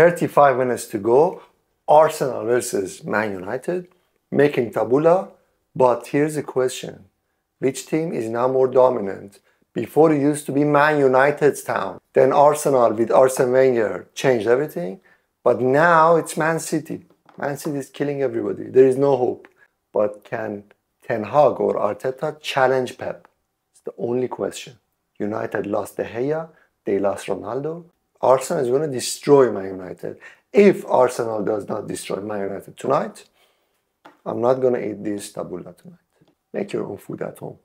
35 minutes to go. Arsenal versus Man United, making tabouleh. But here's the question which team is now more dominant? Before it used to be Man United's town. Then Arsenal with Arsene Wenger changed everything. But now it's Man City. Man City is killing everybody. There is no hope. But can Ten Hag or Arteta challenge Pep? It's the only question. United lost De Gea, they lost Ronaldo. Arsenal is going to destroy Man United. If Arsenal does not destroy Man United tonight, I'm not going to eat this tabouleh tonight. Make your own food at home.